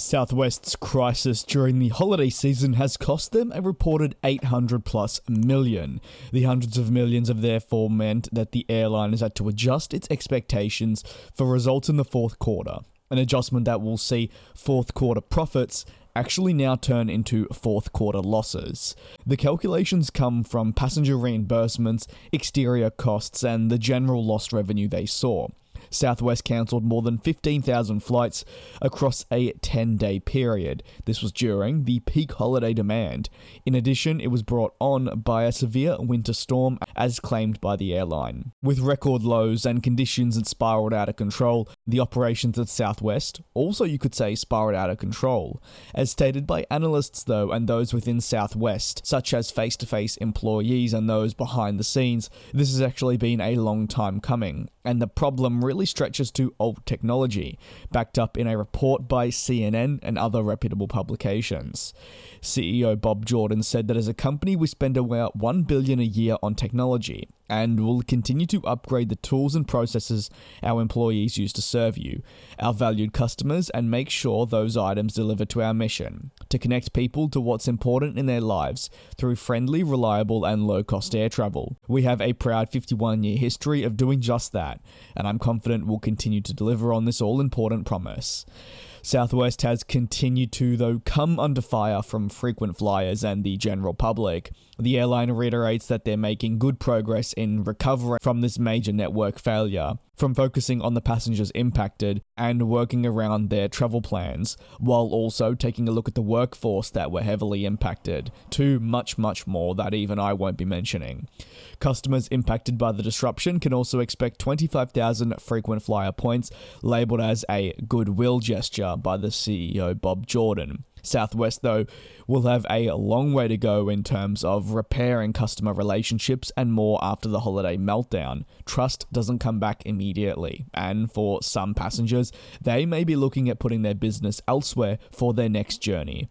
Southwest's crisis during the holiday season has cost them a reported 800 plus million. The hundreds of millions have therefore meant that the airline has had to adjust its expectations for results in the fourth quarter, an adjustment that will see fourth quarter profits actually now turn into fourth quarter losses. The calculations come from passenger reimbursements, exterior costs, and the general lost revenue they saw. Southwest cancelled more than 15,000 flights across a 10 day period. This was during the peak holiday demand. In addition, it was brought on by a severe winter storm, as claimed by the airline. With record lows and conditions that spiraled out of control, the operations at Southwest also, you could say, spiraled out of control. As stated by analysts, though, and those within Southwest, such as face to face employees and those behind the scenes, this has actually been a long time coming. And the problem really stretches to old technology, backed up in a report by CNN and other reputable publications. CEO Bob Jordan said that as a company we spend about 1 billion a year on technology and will continue to upgrade the tools and processes our employees use to serve you, our valued customers, and make sure those items deliver to our mission to connect people to what's important in their lives through friendly, reliable, and low cost air travel. We have a proud 51 year history of doing just that, and I'm confident we'll continue to deliver on this all important promise. Southwest has continued to, though, come under fire from frequent flyers and the general public. The airline reiterates that they're making good progress in recovering from this major network failure, from focusing on the passengers impacted and working around their travel plans, while also taking a look at the workforce that were heavily impacted, to much, much more that even I won't be mentioning. Customers impacted by the disruption can also expect 25,000 frequent flyer points, labeled as a goodwill gesture by the CEO Bob Jordan. Southwest, though, will have a long way to go in terms of repairing customer relationships and more after the holiday meltdown. Trust doesn't come back immediately, and for some passengers, they may be looking at putting their business elsewhere for their next journey.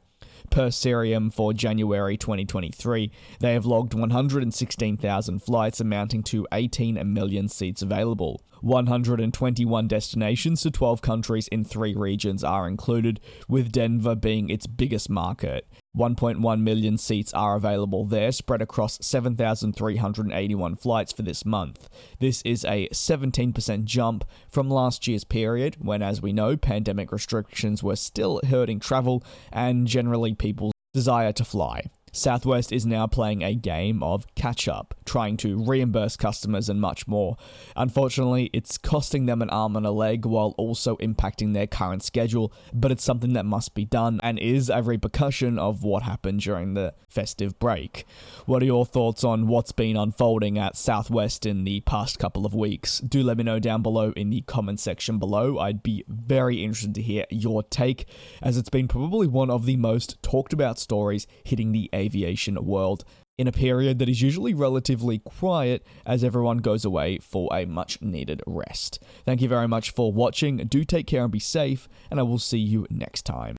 Per Cirium for January 2023, they have logged 116,000 flights amounting to 18 million seats available. 121 destinations to 12 countries in three regions are included, with Denver being its biggest market. 1.1 million seats are available there, spread across 7,381 flights for this month. This is a 17% jump from last year's period, when, as we know, pandemic restrictions were still hurting travel and generally people's desire to fly. Southwest is now playing a game of catch up, trying to reimburse customers and much more. Unfortunately, it's costing them an arm and a leg while also impacting their current schedule, but it's something that must be done and is a repercussion of what happened during the festive break. What are your thoughts on what's been unfolding at Southwest in the past couple of weeks? Do let me know down below in the comment section below. I'd be very interested to hear your take, as it's been probably one of the most talked about stories hitting the aviation world in a period that is usually relatively quiet as everyone goes away for a much needed rest. Thank you very much for watching. Do take care and be safe, and I will see you next time.